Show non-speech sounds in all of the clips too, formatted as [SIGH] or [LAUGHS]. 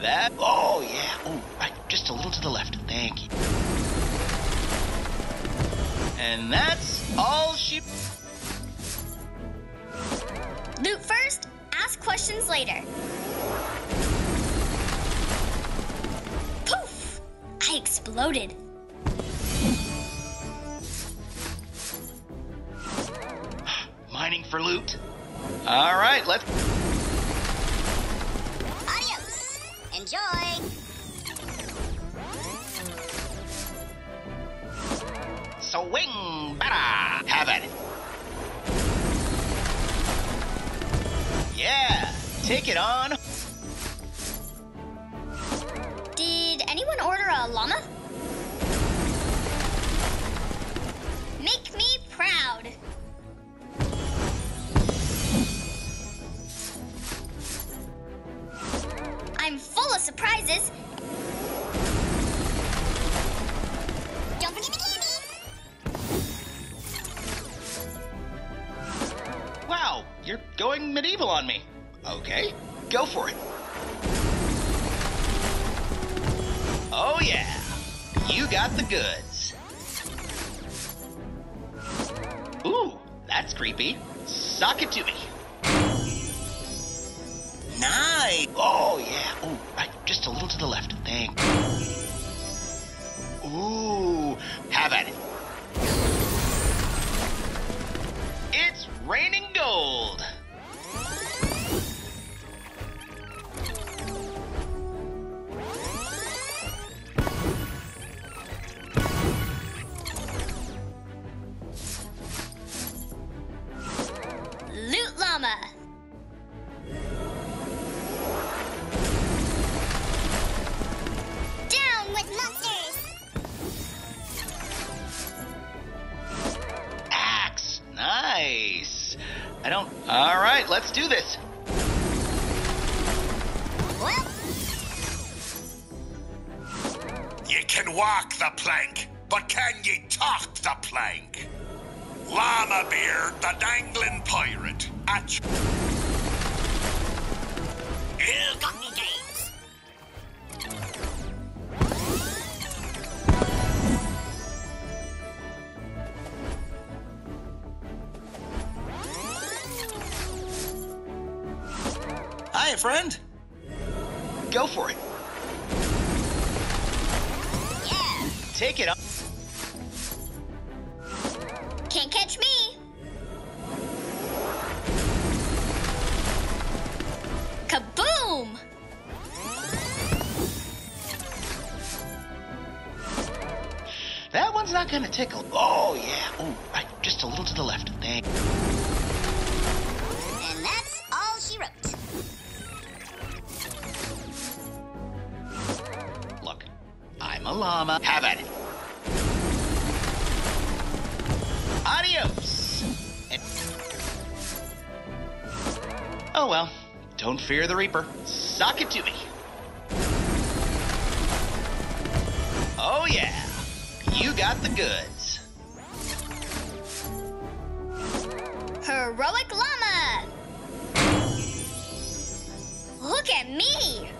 that. Oh, yeah. Oh, right. Just a little to the left. Thank you. And that's all she. Loot first, ask questions later. Poof! I exploded. [SIGHS] Mining for loot. All right, let's. Enjoy. Swing better. Have it. Yeah, take it on. Did anyone order a llama? Go for it. Oh, yeah. You got the goods. Ooh, that's creepy. Sock it to me. Nice. Oh, yeah. Oh, right. Just a little to the left. Thank Ooh, have at it. It's raining gold. Don't. All right, let's do this. You can walk the plank, but can ye talk the plank? Llama Beard, the dangling pirate, at friend. Go for it. Yeah. Take it up. Can't catch me. Kaboom! That one's not gonna tickle. Oh yeah. Oh, right. Just a little to the left. Thank. I'm a llama. Have at it. Adios. Oh well. Don't fear the Reaper. Sock it to me. Oh yeah. You got the goods. Heroic llama. Look at me.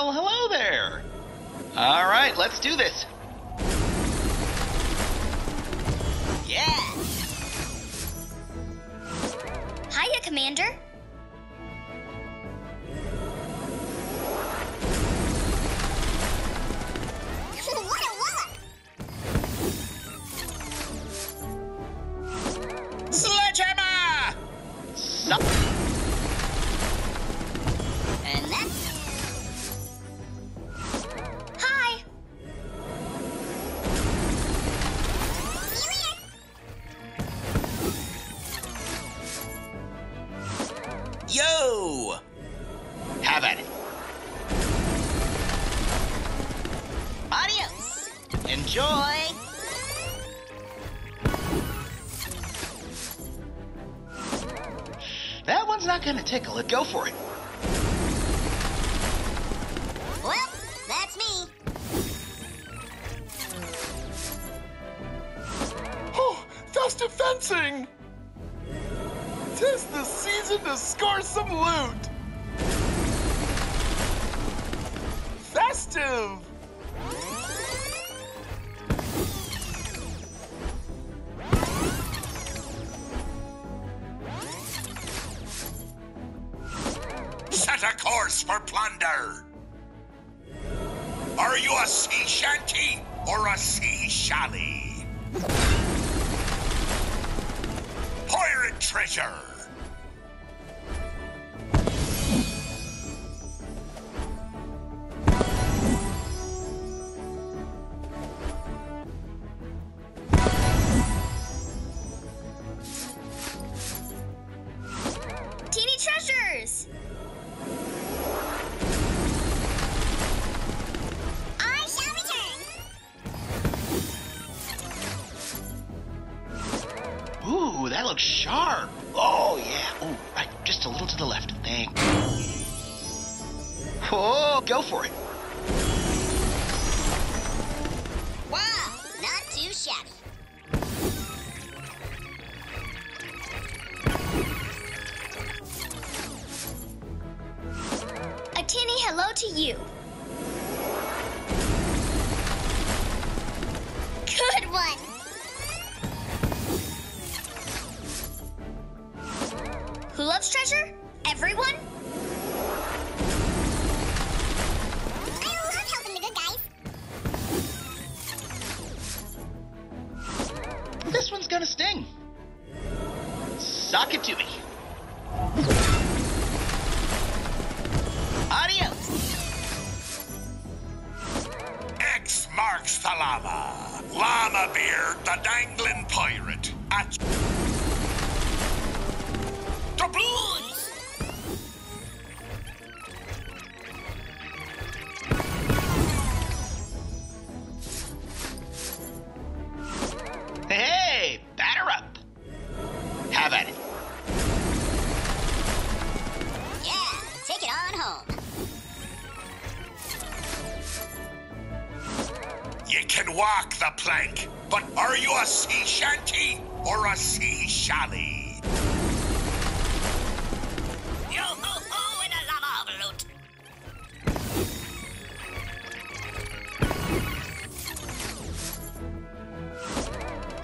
Well, hello there. All right, let's do this. Yeah. Hiya, Commander. Enjoy. That one's not gonna tickle it. Go for it. Well, that's me. Oh, festive fencing! Tis the season to score some loot! Festive! Set a course for plunder. Are you a sea shanty or a sea shally? Pirate treasure. Ooh, looks sharp. Oh, yeah. Ooh, right. Just a little to the left. Thank Oh, go for it. Wow, not too shabby. A teeny hello to you. Sock it to me. Walk the plank, but are you a sea shanty or a sea shally? Yo ho ho in a llama loot.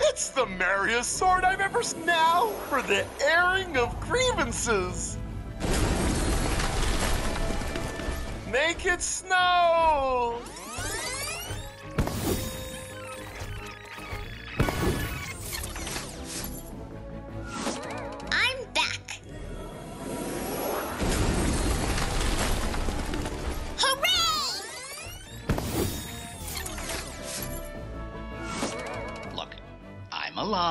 It's the merriest sword I've ever seen now for the airing of grievances! Make it snow!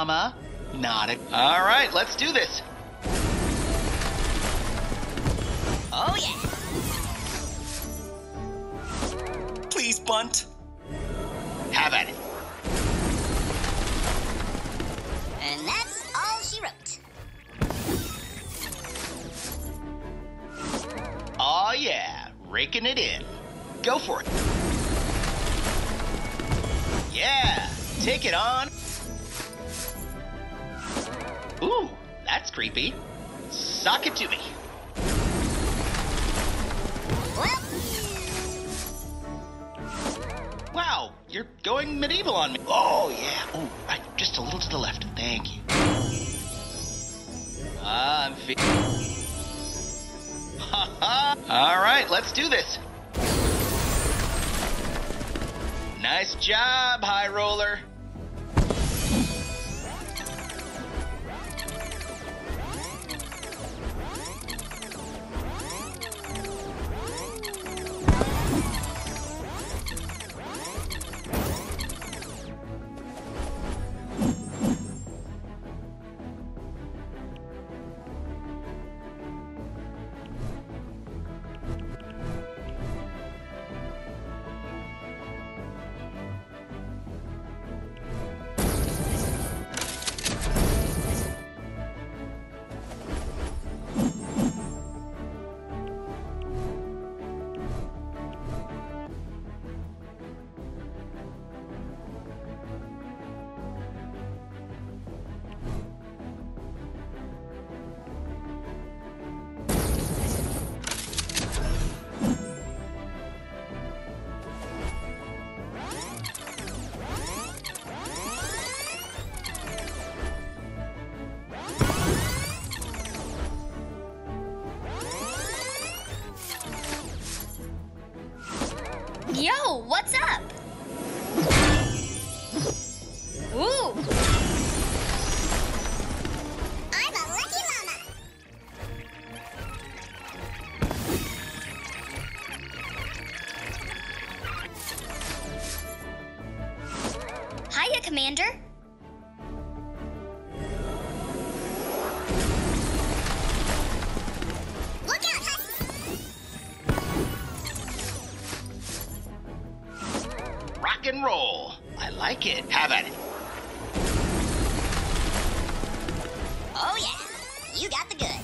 I'm a llama, not a. All right, let's do this. Oh yeah. Please, Bunt. Have at it. And that's all she wrote. Oh, yeah, raking it in. Go for it. Yeah, take it on. Ooh, that's creepy. Sock it to me. Wow, you're going medieval on me. Oh, yeah. Ooh, right, just a little to the left. Thank you. Ah, I'm fe-. [LAUGHS] All right, let's do this. Nice job, High Roller. Yo, what's up? Ooh. I'm a lucky llama. Hiya, Commander. Like it. Have at it. Oh yeah, you got the goods.